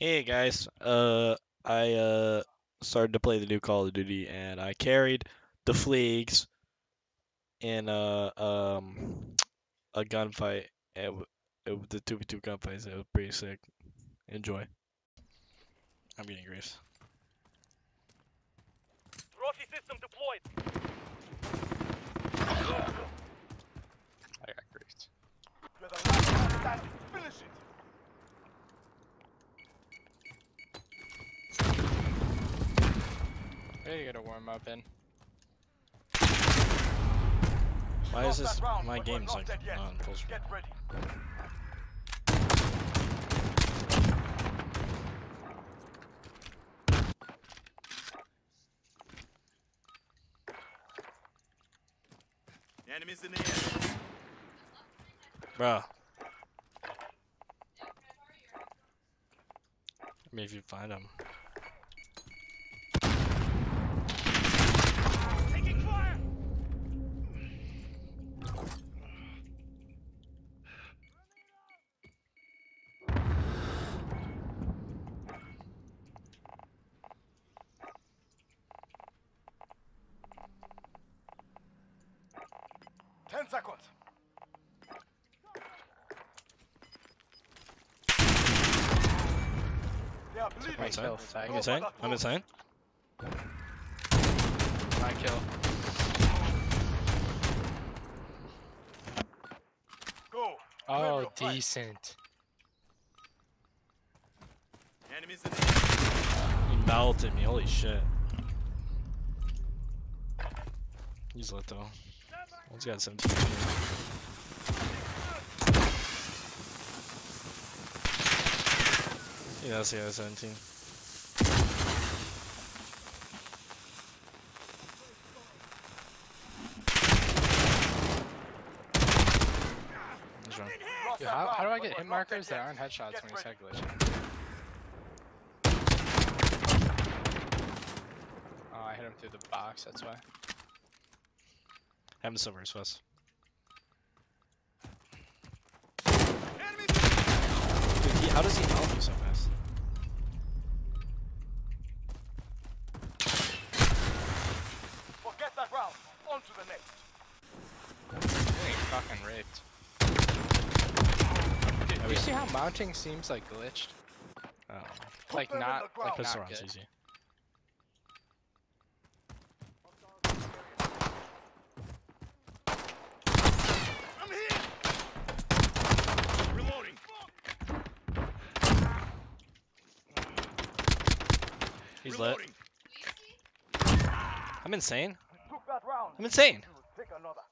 Hey guys, uh, I uh started to play the new Call of Duty and I carried the Fleegs in a um a gunfight. It, it, the 2v2 gunfights. It was pretty sick. Enjoy. I'm getting griefs. Trophy system deployed. I got greased. You're the last man standing. Finish it. Ready to get a warm up in. Why is this round, my but we're game's like not on full screen? Get ready. Enemies in the air. Bruh. I mean, if you find them. I'm inside. kill. I'm inside. I'm inside. My kill. Go. Oh, Remember, decent. Enemies in the. He melted me. Holy shit. He's lit though. One's got 17. Yeah, that's the other 17. What's wrong? Lost Yo, that how, how do I get hit markers dead that aren't headshots when you ready. start glitching? Oh, I hit him through the box, that's why. Having silver is fast. The Dude, he, how does he melt me so fast? Forget that round. On to the next. Getting fucking raped. Dude, do you see how mounting seems like glitched? Oh, Like not, like ground. pistol not rounds good. easy. I'm here. Reloading. He's lit. I'm insane. Took that round. I'm insane. We will take another.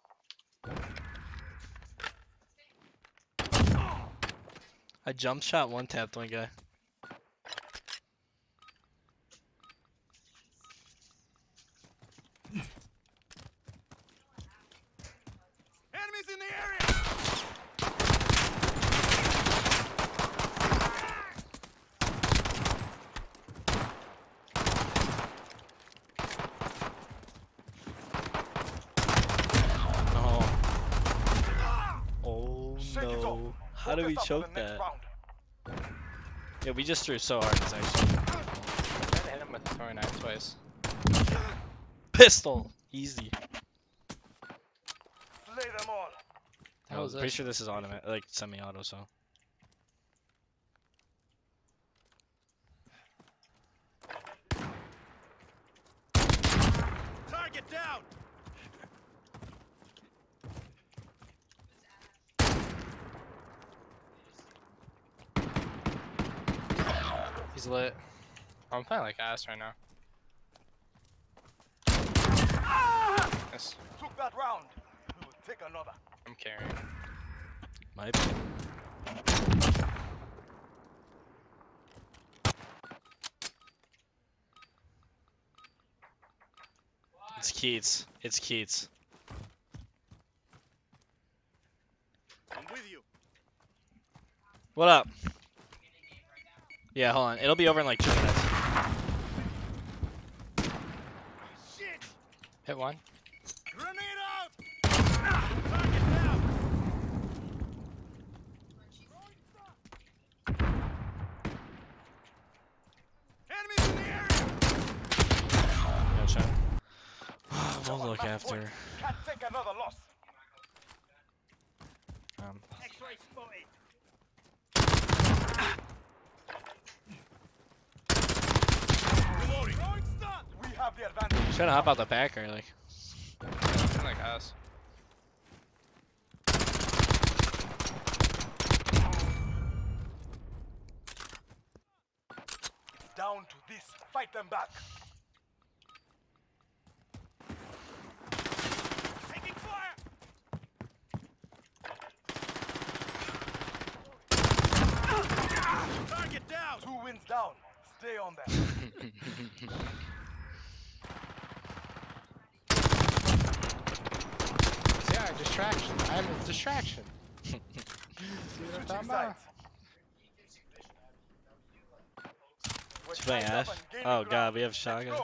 I jump shot one tapped one guy. Enemies in the area. How do we choke on the next that? round. Yeah, we just threw so hard. It's actually I hit him with the throwing knife twice. pistol. Easy. Slay them all. How I'm was pretty this? sure this is automatic, like semi-auto. So Target down. He's lit. I'm playing like ass right now. Yes, Took that round. We will take another. I'm carrying. might be. It's Keats. It's Keats. I'm with you. What up? Yeah, hold on. It'll be over in like two minutes. Shit. Hit one. Grenade out! Ah, target down. Enemies in the area. Gotcha. we'll look after. Can't take another loss. Um. X-ray spotted. Have the advantage. Trying to hop out the back early. it's in like us. Down to this. Fight them back. Target down. Two wins down. Stay on them. Yeah, distraction. I'm a distraction. See what I'm Switching talking about? sides. Playing Ash. Oh god, we have Let's shotgun.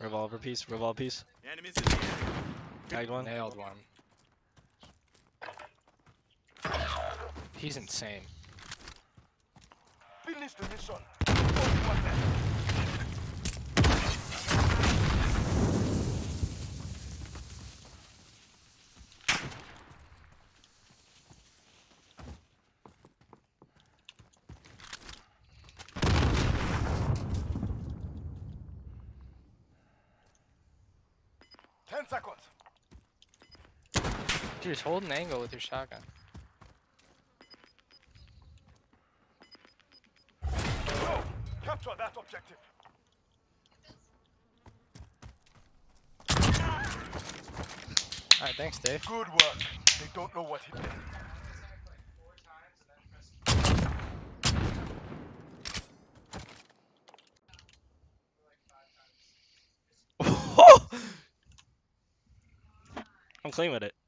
Revolver piece, revolver piece. Enemies in the air. Tagged one. Nailed one. He's insane. Finish the mission. Seconds. Dude, just hold an angle with your shotgun. Go. Capture that objective. Alright, thanks, Dave. Good work. They don't know what hit them. I'm clean with it.